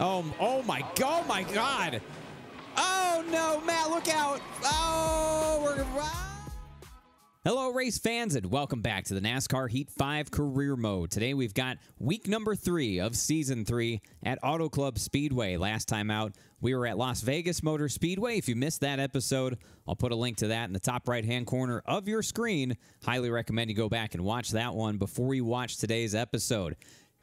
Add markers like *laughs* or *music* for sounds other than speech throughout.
Oh, oh my, oh my God. Oh no, Matt, look out. Oh, we're. Hello, race fans, and welcome back to the NASCAR Heat 5 Career Mode. Today we've got week number three of season three at Auto Club Speedway. Last time out, we were at Las Vegas Motor Speedway. If you missed that episode, I'll put a link to that in the top right hand corner of your screen. Highly recommend you go back and watch that one before you watch today's episode.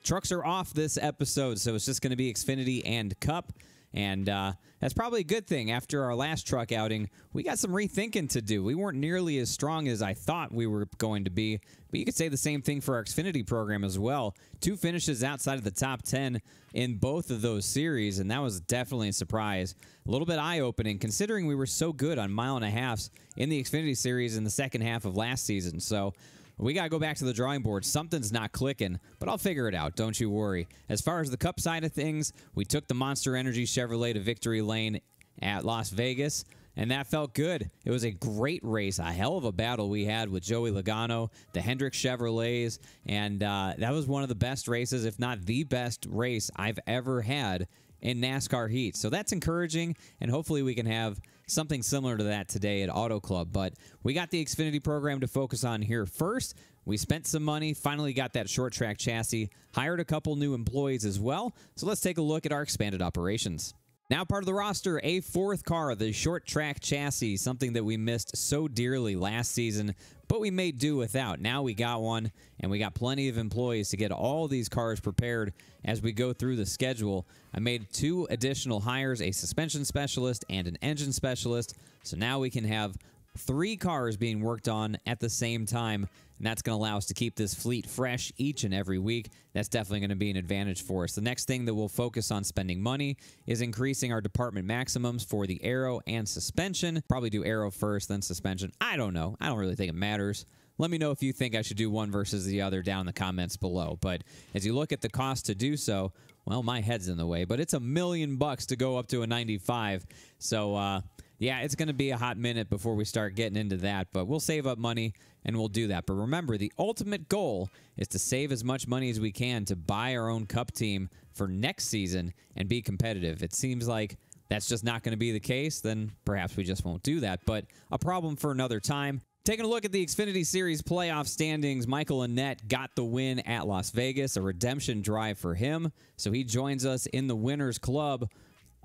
Trucks are off this episode, so it's just going to be Xfinity and Cup. And uh, that's probably a good thing. After our last truck outing, we got some rethinking to do. We weren't nearly as strong as I thought we were going to be, but you could say the same thing for our Xfinity program as well. Two finishes outside of the top 10 in both of those series, and that was definitely a surprise. A little bit eye opening considering we were so good on mile and a halfs in the Xfinity series in the second half of last season. So, we got to go back to the drawing board. Something's not clicking, but I'll figure it out. Don't you worry. As far as the cup side of things, we took the Monster Energy Chevrolet to victory lane at Las Vegas, and that felt good. It was a great race, a hell of a battle we had with Joey Logano, the Hendrick Chevrolets, and uh, that was one of the best races, if not the best race I've ever had in NASCAR heat. So that's encouraging, and hopefully we can have something similar to that today at Auto Club. But we got the Xfinity program to focus on here first. We spent some money, finally got that short track chassis, hired a couple new employees as well. So let's take a look at our expanded operations. Now part of the roster, a fourth car, the short track chassis, something that we missed so dearly last season, but we made do without. Now we got one, and we got plenty of employees to get all these cars prepared as we go through the schedule. I made two additional hires, a suspension specialist and an engine specialist, so now we can have three cars being worked on at the same time, and that's going to allow us to keep this fleet fresh each and every week. That's definitely going to be an advantage for us. The next thing that we'll focus on spending money is increasing our department maximums for the aero and suspension. Probably do aero first, then suspension. I don't know. I don't really think it matters. Let me know if you think I should do one versus the other down in the comments below. But as you look at the cost to do so, well, my head's in the way, but it's a million bucks to go up to a 95. So, uh, yeah, it's going to be a hot minute before we start getting into that, but we'll save up money and we'll do that. But remember, the ultimate goal is to save as much money as we can to buy our own cup team for next season and be competitive. It seems like that's just not going to be the case, then perhaps we just won't do that. But a problem for another time. Taking a look at the Xfinity Series playoff standings, Michael Annett got the win at Las Vegas, a redemption drive for him. So he joins us in the Winners Club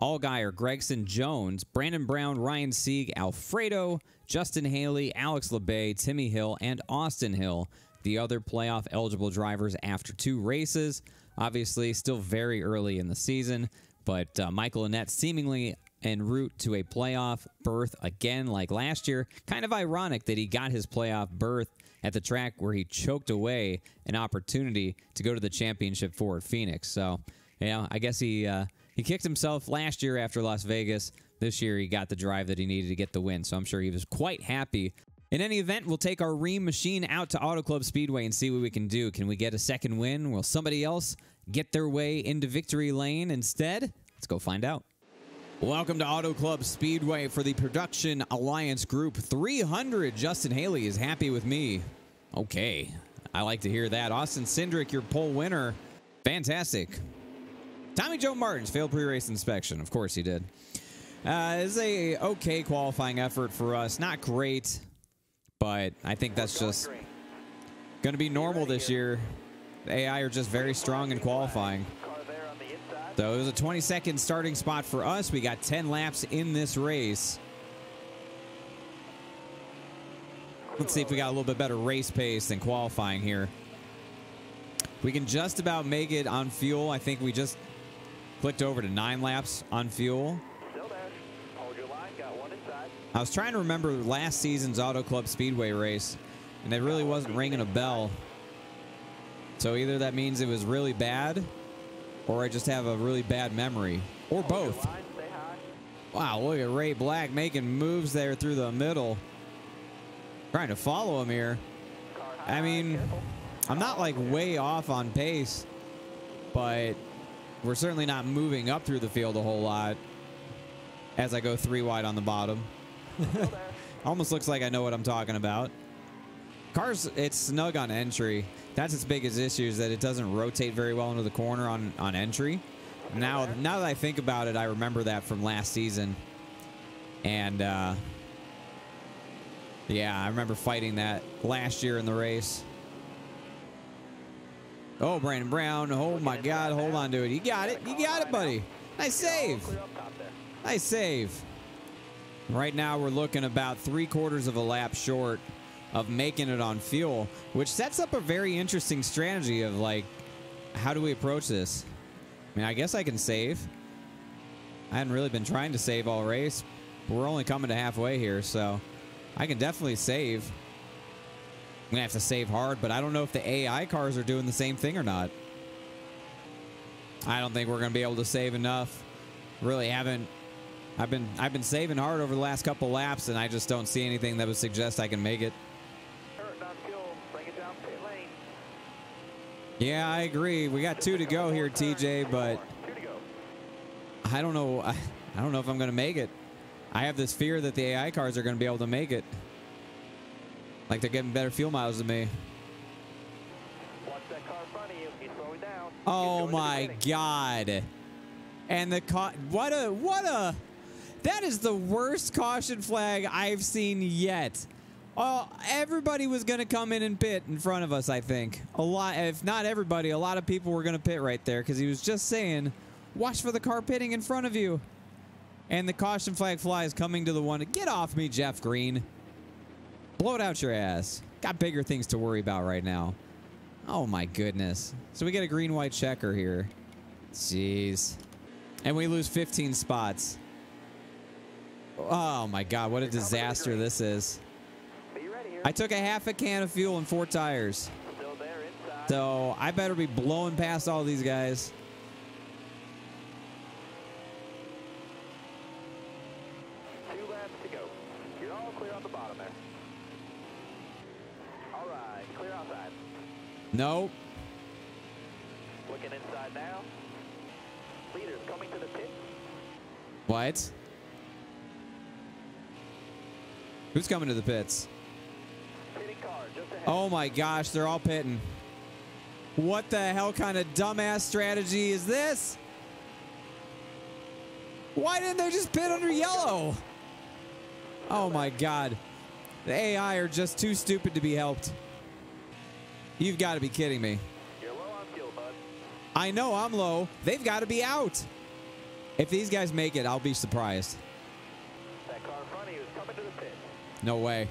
Allgaier, Gragson Jones, Brandon Brown, Ryan Sieg, Alfredo, Justin Haley, Alex Labbe, Timmy Hill, and Austin Hill, the other playoff eligible drivers after two races. Obviously, still very early in the season, but uh, Michael Annett seemingly en route to a playoff berth again, like last year. Kind of ironic that he got his playoff berth at the track where he choked away an opportunity to go to the championship for Phoenix. So, you know, I guess he. Uh, he kicked himself last year after Las Vegas. This year, he got the drive that he needed to get the win, so I'm sure he was quite happy. In any event, we'll take our Rheem machine out to Auto Club Speedway and see what we can do. Can we get a second win? Will somebody else get their way into victory lane instead? Let's go find out. Welcome to Auto Club Speedway for the Production Alliance Group 300. Justin Haley is happy with me. Okay, I like to hear that. Austin Cindric, your pole winner. Fantastic. Tommy Joe Martins failed pre-race inspection. Of course he did. Uh, it's a okay qualifying effort for us. Not great, but I think that's just going to be normal this year. The AI are just very strong in qualifying. So it was a 20-second starting spot for us. We got 10 laps in this race. Let's see if we got a little bit better race pace than qualifying here. We can just about make it on fuel. I think we just Clicked over to nine laps on fuel. I was trying to remember last season's Auto Club Speedway race, and it really wasn't ringing a bell. So either that means it was really bad, or I just have a really bad memory, or both. Wow, look at Ray Black making moves there through the middle. Trying to follow him here. I mean, I'm not like way off on pace, but we're certainly not moving up through the field a whole lot as I go three wide on the bottom. *laughs* Almost looks like I know what I'm talking about. Cars, it's snug on entry. That's its biggest issue is that it doesn't rotate very well into the corner on, on entry. Now, now that I think about it, I remember that from last season. And, uh, yeah, I remember fighting that last year in the race. Oh, Brandon Brown. Oh, my God. Hold on to it. You got it. You got it, buddy. Nice save. Nice save. Right now, we're looking about three quarters of a lap short of making it on fuel, which sets up a very interesting strategy of like, how do we approach this? I mean, I guess I can save. I hadn't really been trying to save all race. But We're only coming to halfway here, so I can definitely save. I'm going to have to save hard, but I don't know if the AI cars are doing the same thing or not. I don't think we're going to be able to save enough. Really haven't. I've been I've been saving hard over the last couple laps, and I just don't see anything that would suggest I can make it. Yeah, I agree. We got two to go here, TJ, but I don't know. I, *laughs* I don't know if I'm going to make it. I have this fear that the AI cars are going to be able to make it. Like they're getting better fuel miles than me. Oh my god. And the ca what a what a that is the worst caution flag I've seen yet. Oh, everybody was going to come in and pit in front of us, I think. A lot, if not everybody, a lot of people were going to pit right there because he was just saying, watch for the car pitting in front of you. And the caution flag flies coming to the one. Get off me, Jeff Green. Blow it out your ass. Got bigger things to worry about right now. Oh, my goodness. So we get a green-white checker here. Jeez. And we lose 15 spots. Oh, my God. What a disaster this is. I took a half a can of fuel and four tires. So I better be blowing past all these guys. Two laps to go. You're all clear on the bottom there. All right, clear outside. Nope. Looking inside now. Leaders coming to the pit. What? Who's coming to the pits? Pitting car just ahead. Oh my gosh, they're all pitting. What the hell kind of dumbass strategy is this? Why didn't they just pit under yellow? Oh my god. The AI are just too stupid to be helped. You've got to be kidding me. You're low on fuel, bud. I know I'm low. They've got to be out. If these guys make it, I'll be surprised. That car in front of you is coming to the pit. No way.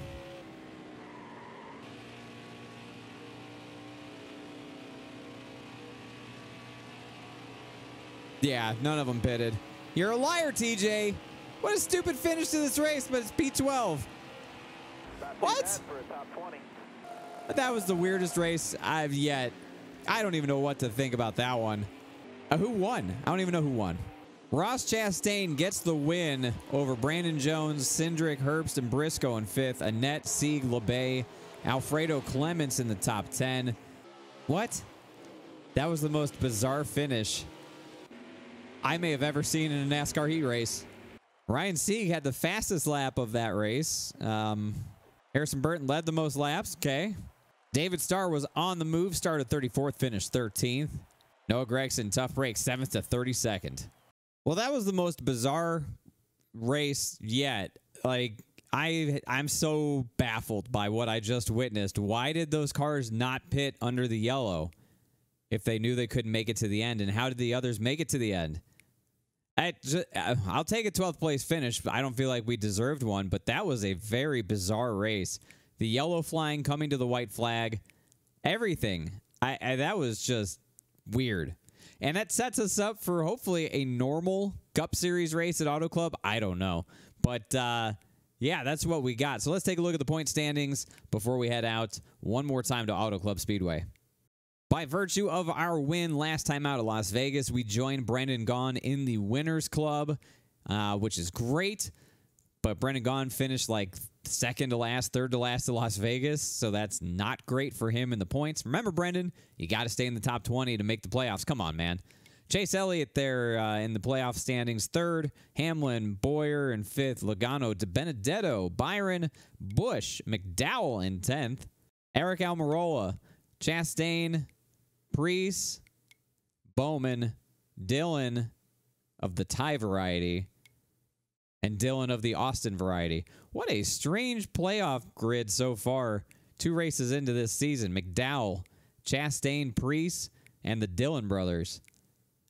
Yeah, none of them pitted. You're a liar, TJ. What a stupid finish to this race, but it's P12. Not too What? But that was the weirdest race I've yet. I don't even know what to think about that one. Uh, who won? I don't even know who won. Ross Chastain gets the win over Brandon Jones, Cindric, Herbst, and Briscoe in fifth. Annett, Sieg, Labbe, Alfredo Clements in the top 10. What? That was the most bizarre finish I may have ever seen in a NASCAR heat race. Ryan Sieg had the fastest lap of that race. Um, Harrison Burton led the most laps. Okay. David Starr was on the move, started 34th, finished 13th. Noah Gragson, tough break, 7th to 32nd. Well, that was the most bizarre race yet. Like, I I'm so baffled by what I just witnessed. Why did those cars not pit under the yellow if they knew they couldn't make it to the end? And how did the others make it to the end? I ju- uh, I'll take a 12th place finish. I don't feel like we deserved one, but that was a very bizarre race. The yellow flying coming to the white flag, everything. I, I that was just weird. And that sets us up for hopefully a normal Cup Series race at Auto Club. I don't know. But uh, yeah, that's what we got. So let's take a look at the point standings before we head out one more time to Auto Club Speedway. By virtue of our win last time out at Las Vegas, we joined Brendan Gaughan in the Winners Club, uh, which is great. But Brendan Gaughan finished like second to last, third to last to Las Vegas, so that's not great for him in the points. Remember, Brendan, you got to stay in the top 20 to make the playoffs. Come on, man. Chase Elliott there uh, in the playoff standings, third. Hamlin, Bowyer in fifth. Logano, DiBenedetto, Byron, Busch, McDowell in 10th. Eric Almirola, Chastain, Priest, Bowman, Dillon, of the Ty variety and Dillon of the Austin variety. What a strange playoff grid so far. Two races into this season McDowell, Chastain, Priest, and the Dillon brothers.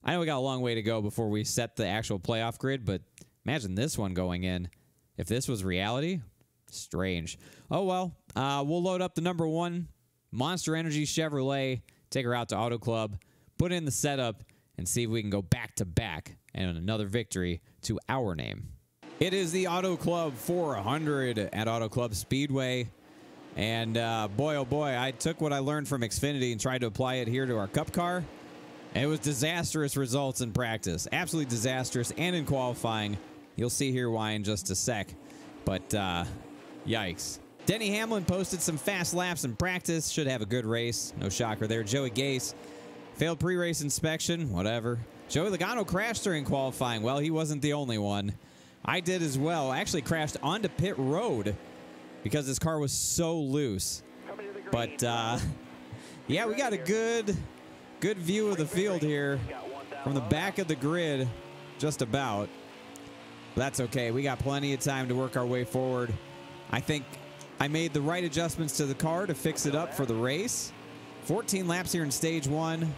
I know we got a long way to go before we set the actual playoff grid, but imagine this one going in. If this was reality, strange. Oh well, uh, we'll load up the number one Monster Energy Chevrolet, take her out to Auto Club, put in the setup, and see if we can go back to back and another victory to our name. It is the Auto Club 400 at Auto Club Speedway. And uh, boy, oh boy, I took what I learned from Xfinity and tried to apply it here to our Cup car. And it was disastrous results in practice. Absolutely disastrous. And in qualifying. You'll see here why in just a sec. But uh, yikes. Denny Hamlin posted some fast laps in practice. Should have a good race. No shocker there. Joey Gase failed pre-race inspection. Whatever. Joey Logano crashed during qualifying. Well, he wasn't the only one. I did as well. I actually crashed onto pit road because this car was so loose. But uh, *laughs* yeah, we got a good, good view of the field here from the back of the grid, just about. That's okay. We got plenty of time to work our way forward. I think I made the right adjustments to the car to fix it up for the race. 14 laps here in stage one.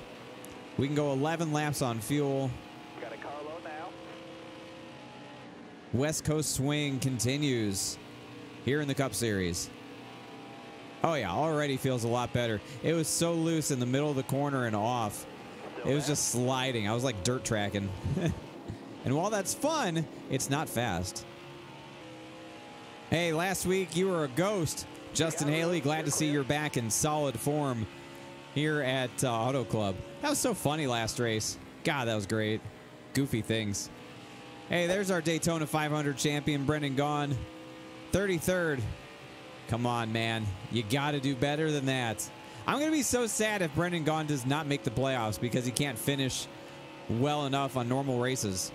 We can go 11 laps on fuel. West Coast swing continues here in the Cup Series. Oh, yeah, already feels a lot better. It was so loose in the middle of the corner and off. It was just sliding. I was like dirt tracking. *laughs* and while that's fun, it's not fast. Hey, last week you were a ghost. Justin Haley, glad to see you're back in solid form here at uh, Auto Club. That was so funny last race. God, that was great. Goofy things. Hey, there's our Daytona 500 champion, Brendan Gaughan. 33rd. Come on, man. You got to do better than that. I'm going to be so sad if Brendan Gaughan does not make the playoffs because he can't finish well enough on normal races.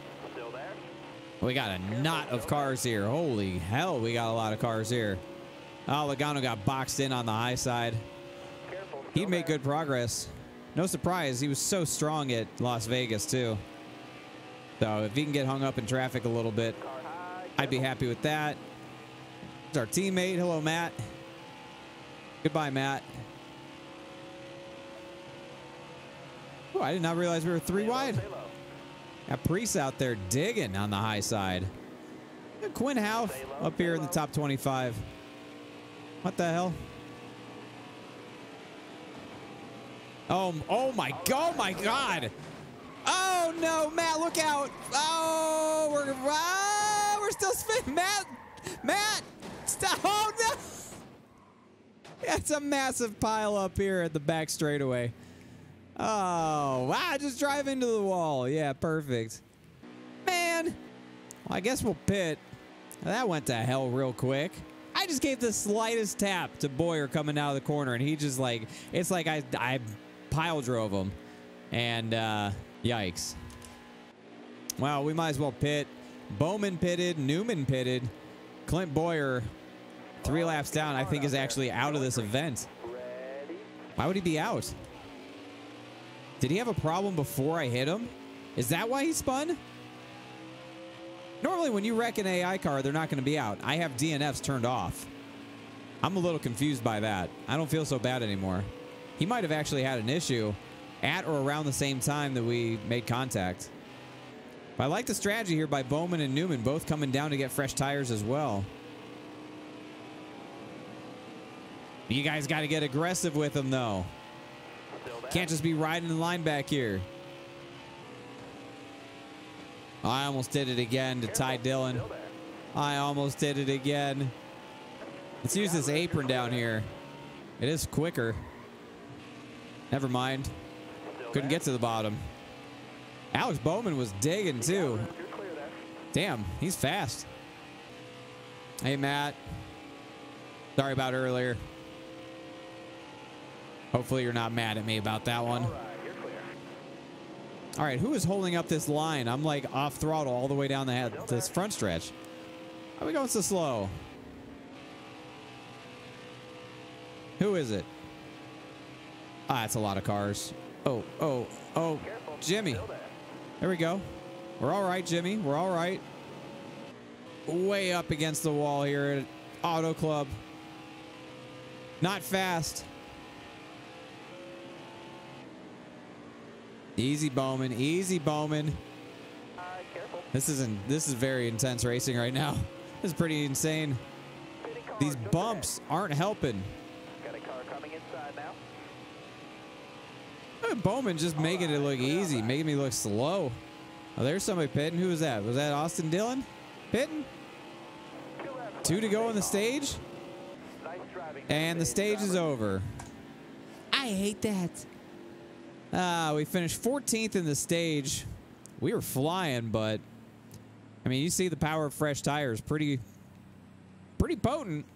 We got a knot of cars here. Holy hell, we got a lot of cars here. Oh, Logano got boxed in on the high side. He made good progress. No surprise, he was so strong at Las Vegas, too. So if he can get hung up in traffic a little bit, I'd be happy with that. It's our teammate. Hello, Matt. Goodbye, Matt. Oh, I did not realize we were three wide. Got Priest out there digging on the high side. Quinn Houff up here in the top 25. What the hell? Oh, oh my, oh my God. Oh no, Matt, look out. Oh, we're, oh, we're still spinning. Matt, Matt, stop. Oh no. *laughs* That's a massive pile up here at the back straightaway. Oh, wow, just drive into the wall. Yeah, perfect. Man, well, I guess we'll pit. That went to hell real quick. I just gave the slightest tap to Bowyer coming out of the corner, and he just like, it's like I, I pile drove him. And uh, yikes. Well, we might as well pit. Bowman pitted, Newman pitted. Clint Bowyer, three laps down, I think is actually out of this event. Why would he be out? Did he have a problem before I hit him? Is that why he spun? Normally, when you wreck an AI car, they're not going to be out. I have DNFs turned off. I'm a little confused by that. I don't feel so bad anymore. He might have actually had an issue at or around the same time that we made contact. But I like the strategy here by Bowman and Newman, both coming down to get fresh tires as well. You guys got to get aggressive with them, though. Can't just be riding the line back here. I almost did it again to Ty Dillon. I almost did it again. Let's use this apron down here. It is quicker. Never mind. Couldn't get to the bottom. Alex Bowman was digging too. Damn, he's fast. Hey, Matt. Sorry about earlier. Hopefully you're not mad at me about that one. All right, who is holding up this line? I'm like off throttle all the way down the head, this front stretch. How are we going so slow? Who is it? Ah, it's a lot of cars. Oh, oh, oh, Jimmy. There we go. We're all right, Jimmy. We're all right. Way up against the wall here at Auto Club. Not fast. Easy Bowman. Easy Bowman. This isn't this is very intense racing right now. This is pretty insane. These bumps aren't helping. Got a car coming inside now. Uh, Bowman just making it look easy, making me look slow. Oh, there's somebody pitting. Who was that? Was that Austin Dillon pitting? Two to go on the stage, and the stage is over. I hate that. Ah, we finished 14th in the stage. We were flying, but I mean, you see the power of fresh tires, pretty, pretty potent,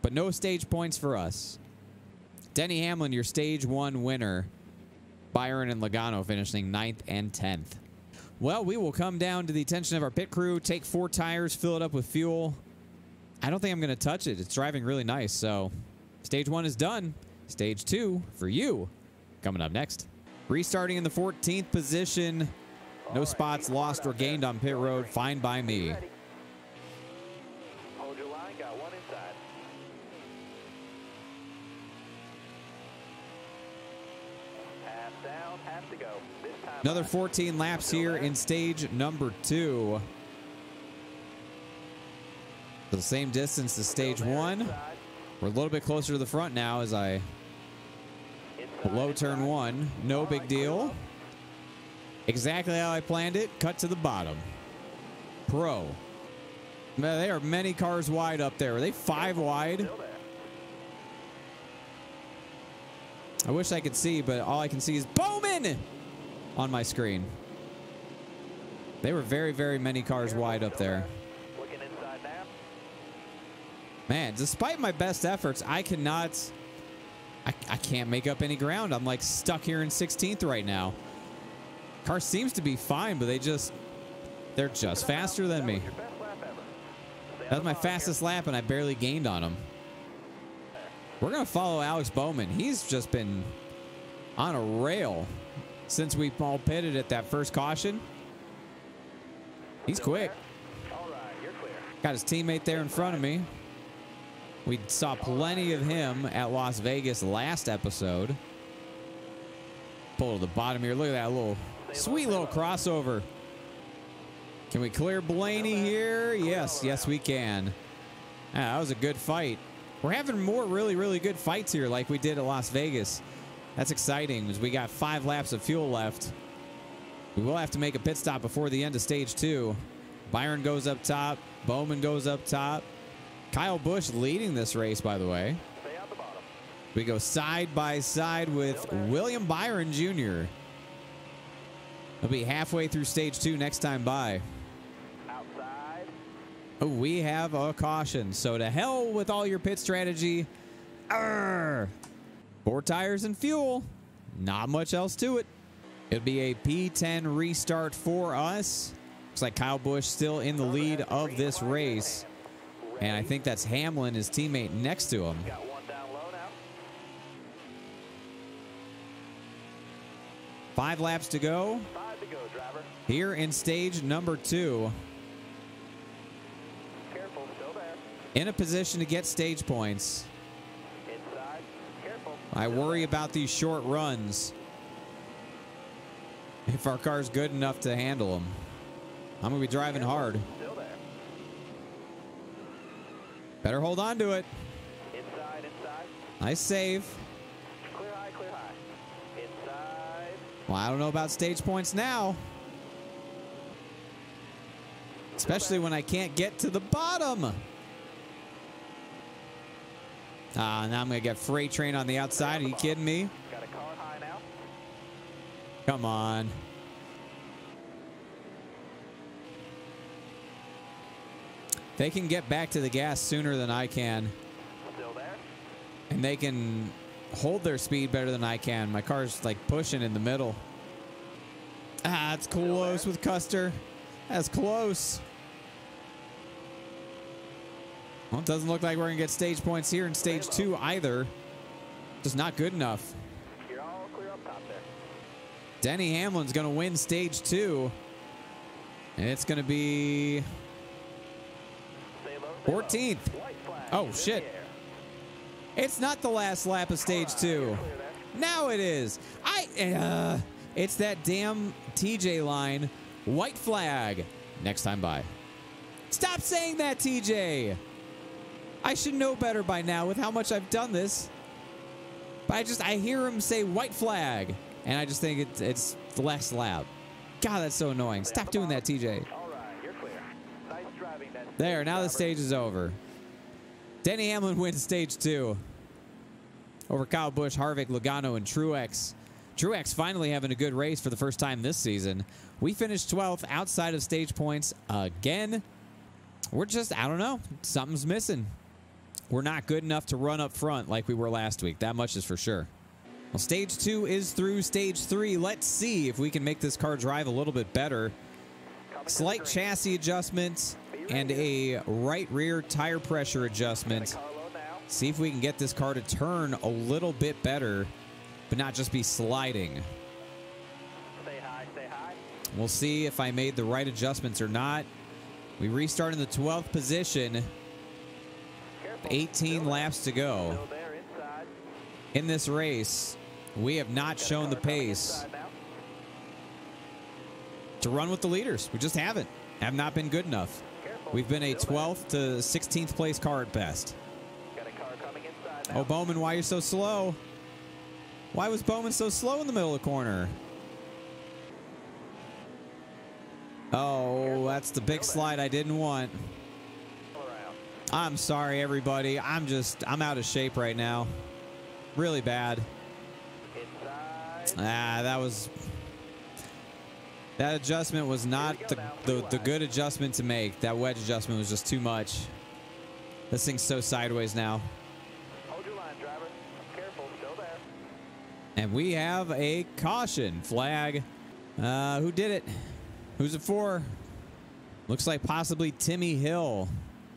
but no stage points for us. Denny Hamlin, your stage one winner. Byron and Logano finishing 9th and 10th. Well, we will come down to the attention of our pit crew, take four tires, fill it up with fuel. I don't think I'm going to touch it. It's driving really nice. So, stage one is done. Stage two for you coming up next. Restarting in the 14th position. No spots lost or gained on pit road. Fine by me. Hold your line. Got one inside. Half down. Half to go. This time. Another 14 laps here in stage number two. The same distance as stage one. We're a little bit closer to the front now as I below turn one. No big deal. Exactly how I planned it. Cut to the bottom. Pro. Man, They are many cars wide up there. Are they five wide? Still there. I wish I could see, but all I can see is Bowman on my screen. They were very, very many cars wide up there. Man, despite my best efforts, I cannot. I, I can't make up any ground. I'm like stuck here in 16th right now. Car seems to be fine, but they just. They're just faster than me. That was my fastest lap, and I barely gained on him. We're going to follow Alex Bowman. He's just been on a rail since we all pitted at that first caution. He's quick. Got his teammate there in front of me. We saw plenty of him at Las Vegas last episode. Pull to the bottom here. Look at that little sweet little crossover. Can we clear Blaney here? Yes, yes, we can. Ah, that was a good fight. We're having more really, really good fights here like we did at Las Vegas. That's exciting because we got five laps of fuel left. We will have to make a pit stop before the end of stage two. Byron goes up top. Bowman goes up top. Kyle Busch leading this race, by the way. We go side by side with William Byron Jr. He'll be halfway through stage two next time by. Oh, we have a caution. So to hell with all your pit strategy. Arr! Four tires and fuel. Not much else to it. It'll be a P10 restart for us. Looks like Kyle Busch still in the lead of this race. And I think that's Hamlin, his teammate next to him. Got one down low now. Five laps to go Five to go, driver. here in stage number two. Careful, still there. In a position to get stage points. I worry about these short runs. If our car's good enough to handle them, I'm going to be driving hard. Better hold on to it. Inside, inside. Nice save. Clear high, clear high. Inside. Well, I don't know about stage points now. Especially when I can't get to the bottom. Ah, now I'm going to get freight train on the outside. Are you kidding me? Got a car high now. Come on. They can get back to the gas sooner than I can, Still there. and they can hold their speed better than I can. My car's like pushing in the middle. Ah, it's close with Custer. That's close. Well, it doesn't look like we're going to get stage points here in stage two either. Just not good enough. Denny Hamlin's going to win stage two. And it's going to be Stay low, stay low. 14th. Oh, shit. It's not the last lap of stage two. Now it is. I. Uh, it's that damn TJ line. White flag. Next time by. Stop saying that, TJ. I should know better by now with how much I've done this. But I just I hear him say white flag, and I just think it's it's the last lap. God, that's so annoying. Stop doing that, TJ. All right, you're clear. Nice driving. There, now the stage is over. Denny Hamlin wins stage two over Kyle Busch, Harvick, Logano, and Truex. Truex finally having a good race for the first time this season. We finished 12th outside of stage points again. We're just, I don't know, something's missing. We're not good enough to run up front like we were last week. That much is for sure. Well, stage two is through stage three. Let's see if we can make this car drive a little bit better. Slight chassis adjustments and a right rear tire pressure adjustment. See if we can get this car to turn a little bit better, but not just be sliding. Stay high, stay high. We'll see if I made the right adjustments or not. We restart in the 12th position. 18 laps to go. Still there inside. In this race, we have not shown the pace to run with the leaders. We just haven't. Have not been good enough. We've been a 12th to 16th place car at best. Got a car coming inside now. Oh, Bowman, why are you so slow? Why was Bowman so slow in the middle of the corner? Oh, that's the big slide I didn't want. I'm sorry, everybody. I'm just, I'm out of shape right now. Really bad. Ah, that was. That adjustment was not the, the, the good adjustment to make. That wedge adjustment was just too much. This thing's so sideways now. Hold your line, driver. Careful. Still there. And we have a caution flag. Uh, who did it? Who's it for? Looks like possibly Timmy Hill.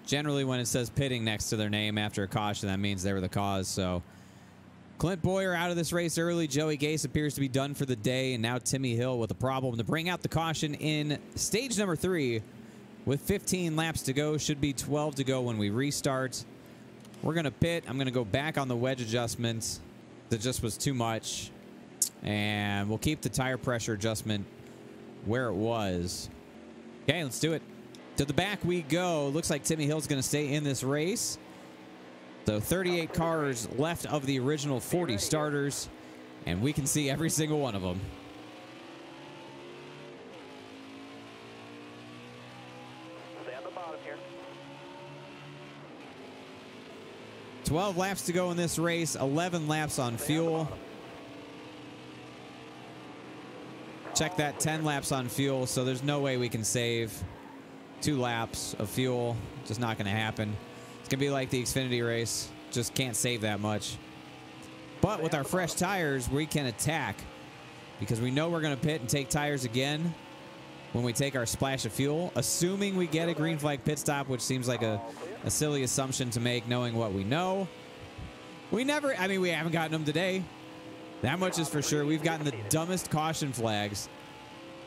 Generally, when it says pitting next to their name after a caution, that means they were the cause. So, Clint Bowyer out of this race early. Joey Gase appears to be done for the day. And now Timmy Hill with a problem to bring out the caution in stage number three with 15 laps to go. Should be 12 to go when we restart. We're going to pit. I'm going to go back on the wedge adjustments. That just was too much. And we'll keep the tire pressure adjustment where it was. Okay, let's do it. To the back we go. Looks like Timmy Hill's going to stay in this race. So 38 cars left of the original 40 starters. And we can see every single one of them. Stay on the bottom here. 12 laps to go in this race. 11 laps on fuel. Check that 10 laps on fuel. So there's no way we can save two laps of fuel. Just not going to happen. It's going to be like the Xfinity race. Just can't save that much. But with our fresh tires, we can attack because we know we're going to pit and take tires again when we take our splash of fuel, assuming we get a green flag pit stop, which seems like a, a silly assumption to make knowing what we know. We never, I mean, we haven't gotten them today. That much is for sure. We've gotten the dumbest caution flags.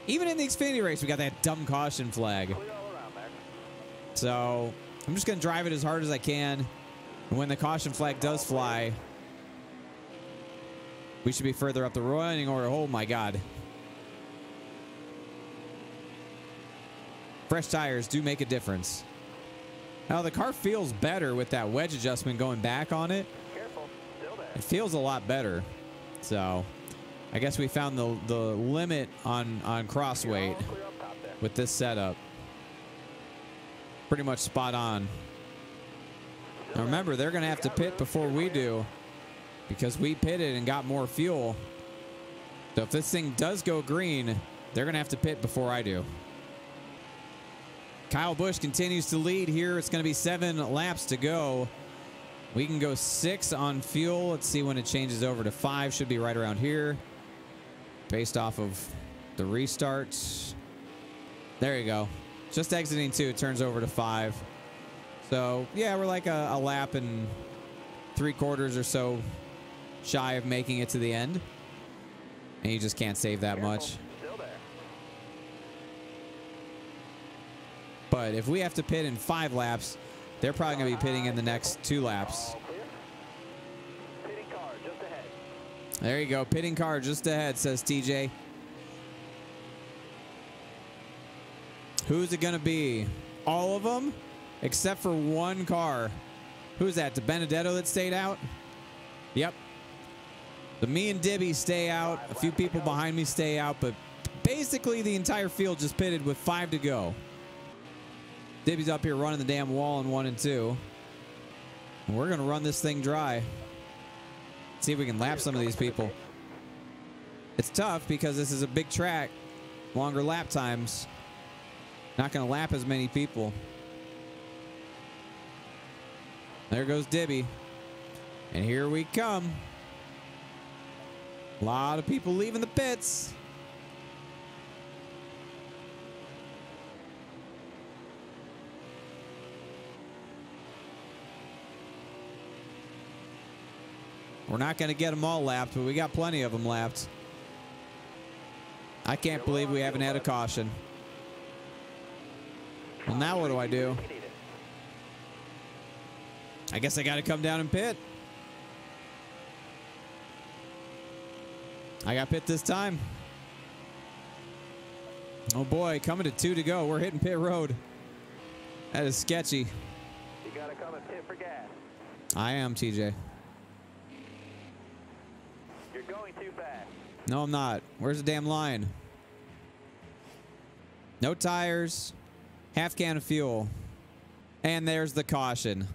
Even in the Xfinity race, we got that dumb caution flag. So I'm just going to drive it as hard as I can. And when the caution flag does fly, we should be further up the running order. Oh my God. Fresh tires do make a difference. Now the car feels better with that wedge adjustment going back on it. Careful. Still there. It feels a lot better. So I guess we found the the limit on on cross weight clear up top there. with this setup. Pretty much spot on. Now remember, they're going to have to pit before we do because we pitted and got more fuel. So if this thing does go green, they're going to have to pit before I do. Kyle Busch continues to lead here. It's going to be seven laps to go. We can go six on fuel. Let's see when it changes over to five. Should be right around here based off of the restarts. There you go. Just exiting two, it turns over to five. So, yeah, we're like a, a lap and three quarters or so shy of making it to the end. And you just can't save that Careful. much. But if we have to pit in five laps, they're probably going to be pitting in the next two laps. Pitting car just ahead. There you go. Pitting car just ahead, says TJ. Who's it going to be? All of them? Except for one car. Who's that? DiBenedetto that stayed out? Yep. The me and Dibby stay out. A few people behind me stay out, but basically the entire field just pitted with five to go. Dibby's up here running the damn wall in one and two. And we're going to run this thing dry. See if we can lap some of these people. It's tough because this is a big track, longer lap times. Not going to lap as many people. There goes Dibby. And here we come. A lot of people leaving the pits. We're not going to get them all lapped, but we got plenty of them lapped. I can't believe we haven't had a caution. Well, now what do I do? You need it. I guess I got to come down and pit. I got pit this time. Oh boy, coming to two to go. We're hitting pit road. That is sketchy. You gotta come and pit for gas. I am TJ. You're going too fast. No, I'm not. Where's the damn line? No tires. Half can of fuel. And there's the caution.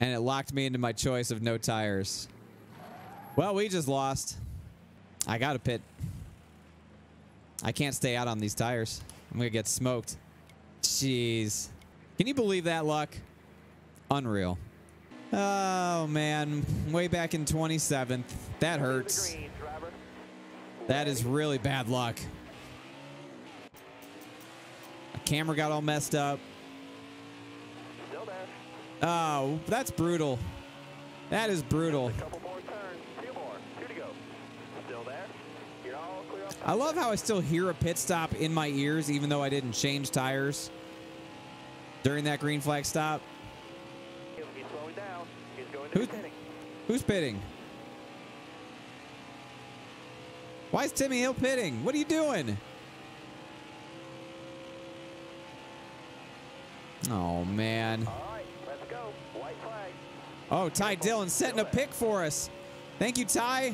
And it locked me into my choice of no tires. Well, we just lost. I got to pit. I can't stay out on these tires. I'm going to get smoked. Jeez. Can you believe that luck? Unreal. Oh, man. Way back in 27th. That hurts. That is really bad luck. Camera got all messed up. Still there. Oh, that's brutal. That is brutal. A couple more turns. Two more. Two to go. Still there. You're all clear up. I love how I still hear a pit stop in my ears, even though I didn't change tires during that green flag stop. He'll be slowing down. He's going to Who's- pitting. Who's pitting? Why is Timmy Hill pitting? What are you doing? Oh, man. Oh, Ty Dillon setting a pick for us. Thank you, Ty.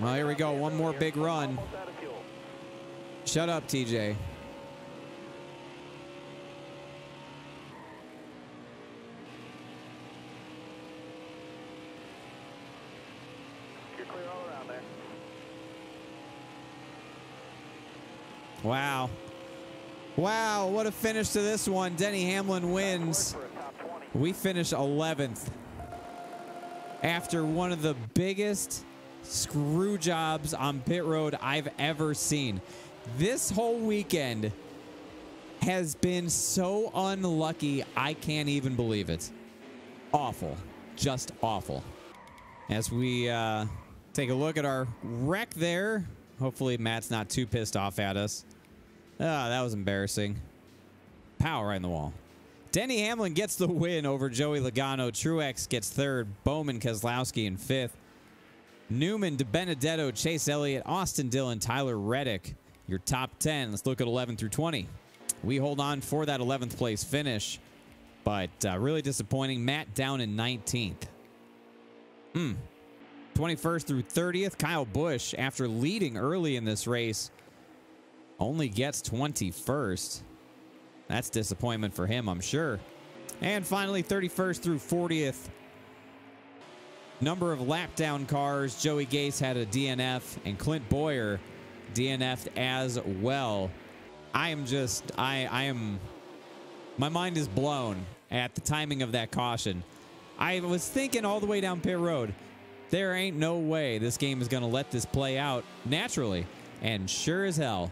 Well, here we go. One more big run. Shut up, TJ. Wow. Wow, what a finish to this one. Denny Hamlin wins. Work for a top 20. We finish 11th after one of the biggest screw jobs on pit road I've ever seen. This whole weekend has been so unlucky, I can't even believe it. Awful. Just awful. As we uh, take a look at our wreck there, hopefully Matt's not too pissed off at us. Ah, that was embarrassing. Pow right in the wall. Denny Hamlin gets the win over Joey Logano. Truex gets third. Bowman Keselowski in fifth. Newman, DiBenedetto, Chase Elliott, Austin Dillon, Tyler Reddick. Your top 10. Let's look at 11 through 20. We hold on for that 11th place finish, but uh, really disappointing. Matt down in 19th. Hmm. 21st through 30th. Kyle Busch, after leading early in this race, only gets 21st. That's disappointment for him, I'm sure. And finally, 31st through 40th. Number of lap down cars. Joey Gase had a DNF, and Clint Bowyer DNF'd as well. I am just, I, I am, my mind is blown at the timing of that caution. I was thinking all the way down pit road, there ain't no way this game is going to let this play out naturally. And sure as hell,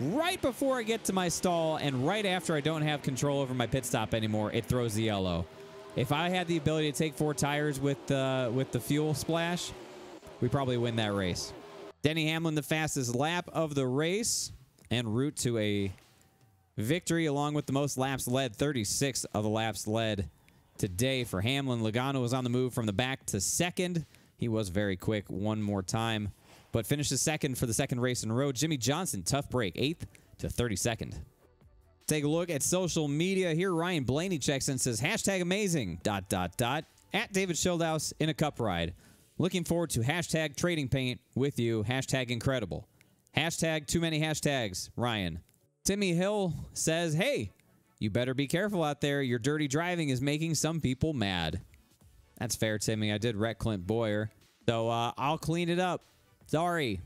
right before I get to my stall and right after I don't have control over my pit stop anymore, it throws the yellow. If I had the ability to take four tires with uh, with the fuel splash, we probably win that race. Denny Hamlin, the fastest lap of the race, and route to a victory along with the most laps led, 36 of the laps led today for Hamlin. Logano was on the move from the back to second. He was very quick one more time, but finishes second for the second race in a row. Jimmie Johnson, tough break, eighth to 32nd. Take a look at social media here. Ryan Blaney checks in and says, hashtag amazing, dot, dot, dot, at David Schildhouse in a cup ride. Looking forward to hashtag trading paint with you, hashtag incredible. Hashtag too many hashtags, Ryan. Timmy Hill says, hey, you better be careful out there. Your dirty driving is making some people mad. That's fair, Timmy. I did wreck Clint Bowyer. So uh, I'll clean it up. Sorry.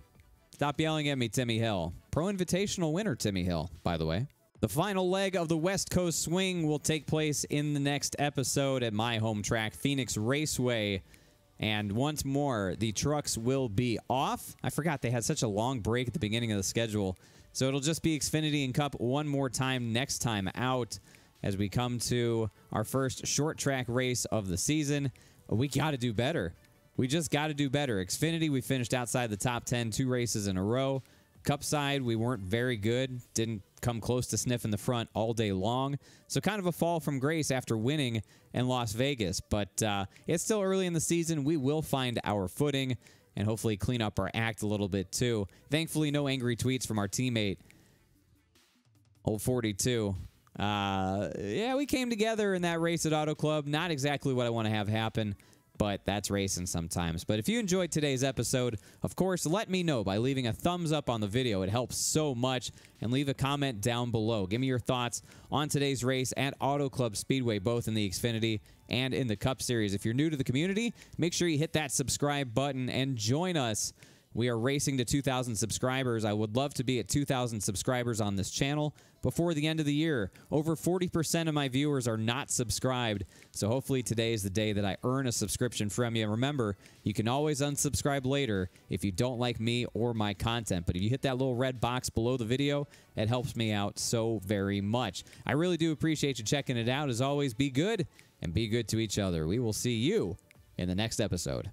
Stop yelling at me, Timmy Hill. Pro Invitational winner, Timmy Hill, by the way. The final leg of the West Coast Swing will take place in the next episode at my home track, Phoenix Raceway. And once more, the trucks will be off. I forgot they had such a long break at the beginning of the schedule. So it'll just be Xfinity and Cup one more time next time out as we come to our first short track race of the season. We got to do better. We just got to do better. Xfinity, we finished outside the top 10 two races in a row. Cup side, we weren't very good. Didn't come close to sniffing the front all day long. So kind of a fall from grace after winning in Las Vegas. But uh, it's still early in the season. We will find our footing and hopefully clean up our act a little bit too. Thankfully, no angry tweets from our teammate, Old 42. Uh, yeah, we came together in that race at Auto Club. Not exactly what I want to have happen but that's racing sometimes. But if you enjoyed today's episode, of course, let me know by leaving a thumbs up on the video. It helps so much. And leave a comment down below. Give me your thoughts on today's race at Auto Club Speedway, both in the Xfinity and in the Cup Series. If you're new to the community, make sure you hit that subscribe button and join us we are racing to 2,000 subscribers. I would love to be at 2,000 subscribers on this channel before the end of the year. Over 40% of my viewers are not subscribed, so hopefully today is the day that I earn a subscription from you. And remember, you can always unsubscribe later if you don't like me or my content. But if you hit that little red box below the video, it helps me out so very much. I really do appreciate you checking it out. As always, be good and be good to each other. We will see you in the next episode.